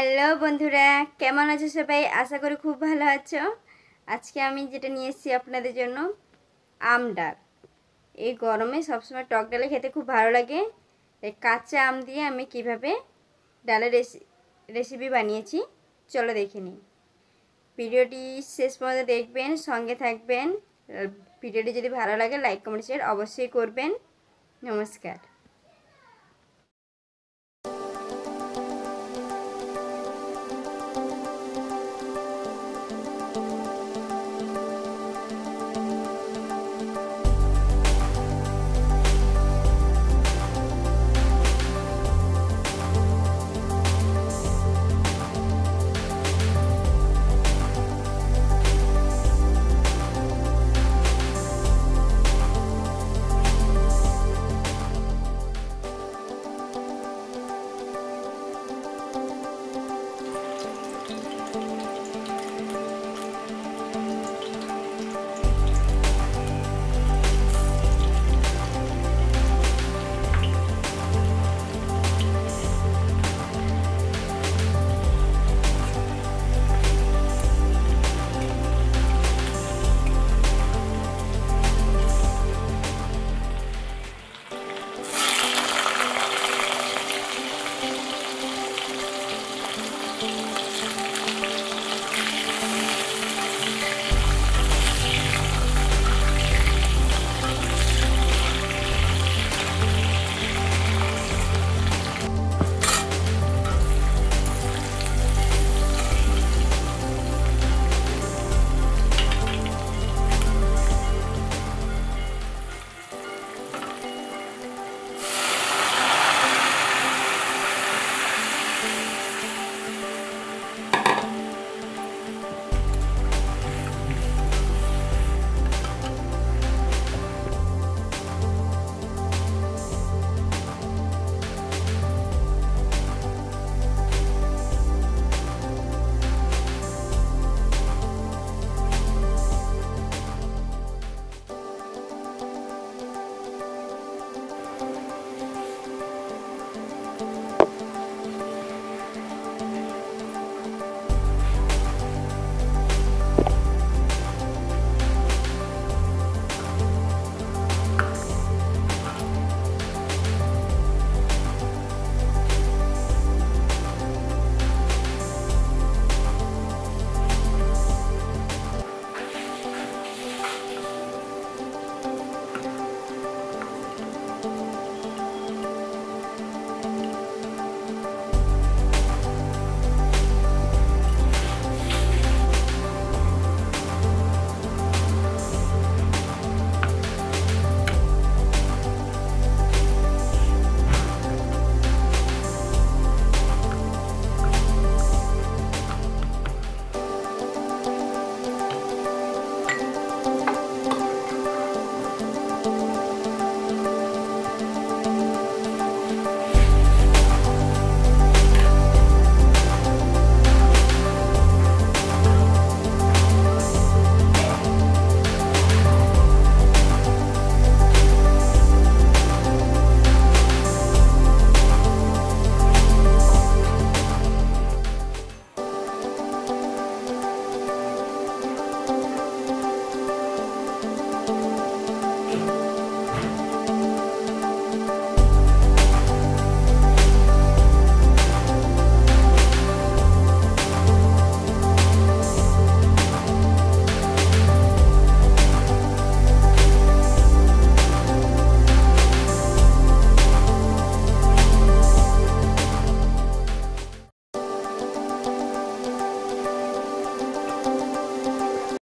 Hello বন্ধুরা, কেমন আছো সবাই? আশা করি খুব ভালো আছো। আজকে আমি যেটা নিয়ে এসেছি আপনাদের জন্য, আম ডাল। এই গরমে সবসময় টক ডালে খেতে খুব ভালো লাগে। এই কাঁচা আম দিয়ে আমি কীভাবে ডালের রেসিপি বানিয়েছি, চলো দেখে নিই। ভিডিওটি শেষ পর্যন্ত দেখবেন, সঙ্গে থাকবেন। ভিডিওটি যদি ভালো লাগে, লাইক, কমেন্ট শেয়ার অবশ্যই করবেন। নমস্কার।